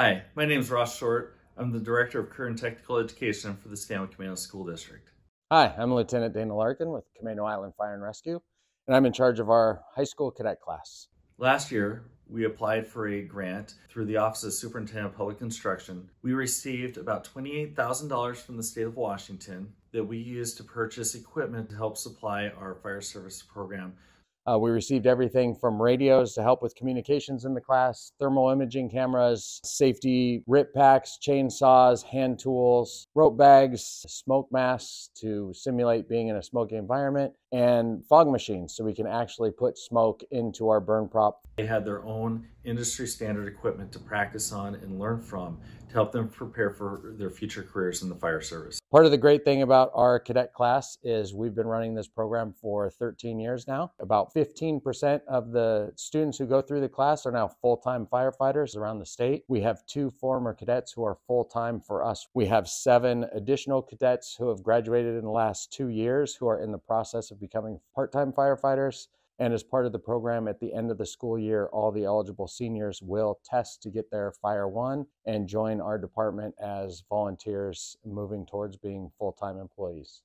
Hi, my name is Ross Short. I'm the Director of Career Technical Education for the Stanwood Camano School District. Hi, I'm Lieutenant Dana Larkin with Camano Island Fire and Rescue, and I'm in charge of our high school cadet class. Last year, we applied for a grant through the Office of Superintendent of Public Instruction. We received about $28,000 from the state of Washington that we used to purchase equipment to help supply our fire service program uh, we received everything from radios to help with communications in the class, thermal imaging cameras, safety RIT packs, chainsaws, hand tools, rope bags, smoke masks to simulate being in a smoky environment, and fog machines so we can actually put smoke into our burn prop. They had their own industry standard equipment to practice on and learn from to help them prepare for their future careers in the fire service. Part of the great thing about our cadet class is we've been running this program for 13 years now. About 15% of the students who go through the class are now full-time firefighters around the state. We have two former cadets who are full-time for us. We have seven additional cadets who have graduated in the last two years who are in the process of becoming part time firefighters. And as part of the program, at the end of the school year, all the eligible seniors will test to get their Fire One and join our department as volunteers moving towards being full time employees.